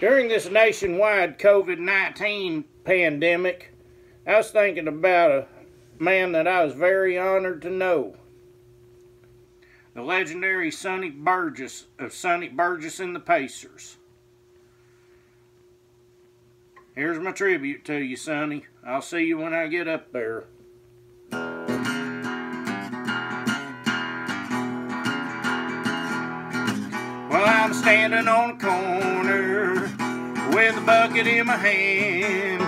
During this nationwide COVID 19 pandemic, I was thinking about a man that I was very honored to know. The legendary Sonny Burgess of Sonny Burgess and the Pacers. Here's my tribute to you, Sonny. I'll see you when I get up there. I'm standing on a corner with a bucket in my hand.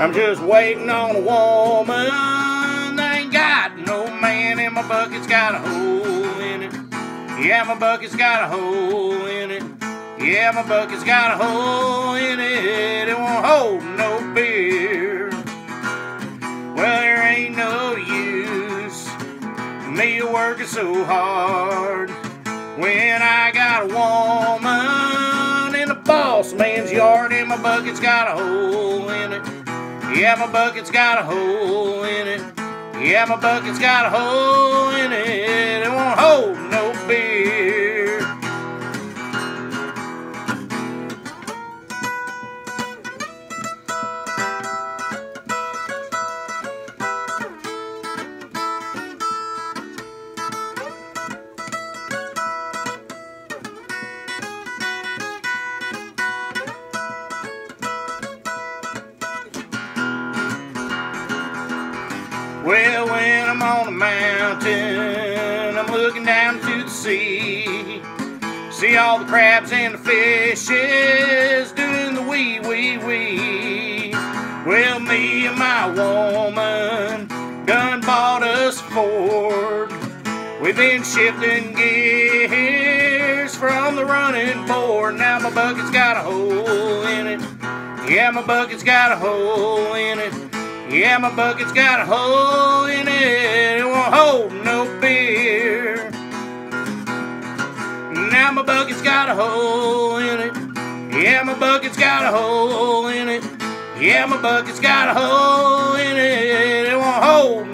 I'm just waiting on a woman. They ain't got no man, and my bucket's got a hole in it. Yeah, my bucket's got a hole in it. Yeah, my bucket's got a hole in it. It won't hold no beer. Well, there ain't no use me working so hard when I got a woman in the boss man's yard and my bucket's got a hole in it. Yeah, my bucket's got a hole in it. Yeah, my bucket's got a hole in it. It Well, when I'm on a mountain, I'm looking down to the sea. See all the crabs and the fishes doing the wee, wee, wee. Well, me and my woman done bought us a Ford. We've been shifting gears from the running board. Now my bucket's got a hole in it. Yeah, my bucket's got a hole in it. Yeah, my bucket's got a hole in it, it won't hold no beer. Now my bucket's got a hole in it. Yeah, my bucket's got a hole in it. Yeah, my bucket's got a hole in it, it won't hold